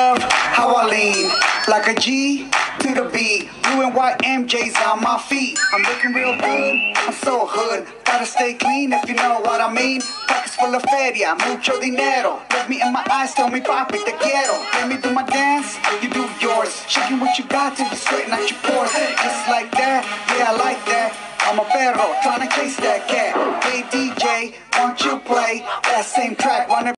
How I lean like a G to the B. You and white MJ's on my feet. I'm looking real good. I'm so hood. Gotta stay clean if you know what I mean. Pockets full of feria, mucho dinero. Look me in my eyes, tell me papi te quiero. Let me do my dance, you do yours. Shaking what you got till you sweating out your pores. Just like that, yeah I like that. I'm a perro, trying to chase that cat. Hey DJ, won't you play that same track? Run it